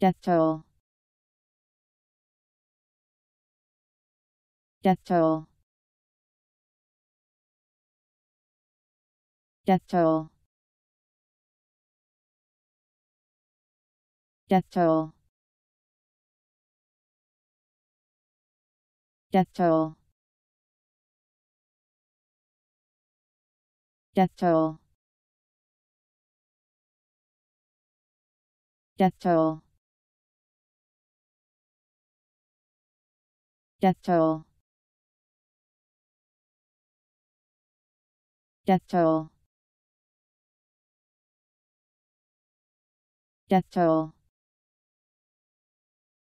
death toll. Death toll. Death toll. Death toll. Death toll. Death toll. Death toll death toll death toll death toll